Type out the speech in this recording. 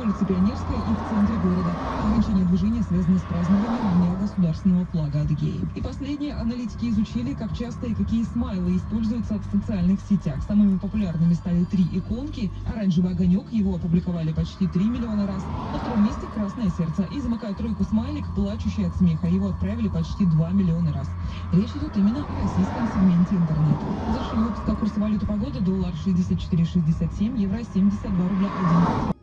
улице Пионерской и в центре города. Ограничение движения связано с празднованием Дня государственного флага Адыгеи. И последние аналитики изучили, как часто и какие смайлы используются в социальных сетях. Самыми популярными стали три иконки. Оранжевый огонек, его опубликовали почти 3 миллиона раз. На втором месте красное сердце. И замыкает тройку смайлик, плачущий от смеха. Его отправили почти 2 миллиона раз. Речь идет именно о российском сегменте интернета. Завершили выпуск о курсе валюты погоды. Доллар 64,67, евро 72 рубля 1.